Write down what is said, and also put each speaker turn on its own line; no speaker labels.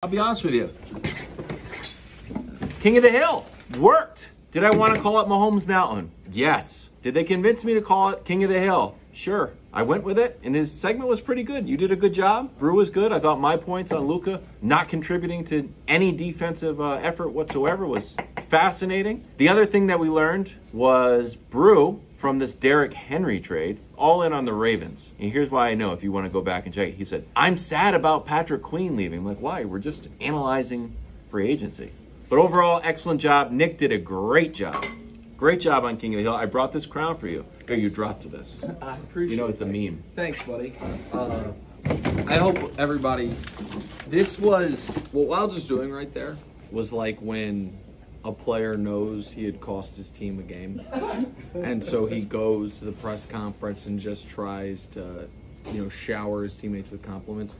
I'll be honest with you. King of the Hill worked. Did I want to call it Mahomes Mountain? Yes. Did they convince me to call it King of the Hill? Sure. I went with it, and his segment was pretty good. You did a good job. Brew was good. I thought my points on Luka not contributing to any defensive uh, effort whatsoever was fascinating. The other thing that we learned was Brew from this Derrick Henry trade, all in on the Ravens. And here's why I know if you want to go back and check it. He said, I'm sad about Patrick Queen leaving. I'm like, why? We're just analyzing free agency. But overall, excellent job. Nick did a great job. Great job on King of the Hill. I brought this crown for you. Here, you dropped this.
I appreciate
You know it's a meme.
Thanks, buddy. Uh, I hope everybody. This was what Wild was doing right there was like when a player knows he had cost his team a game, and so he goes to the press conference and just tries to, you know, shower his teammates with compliments.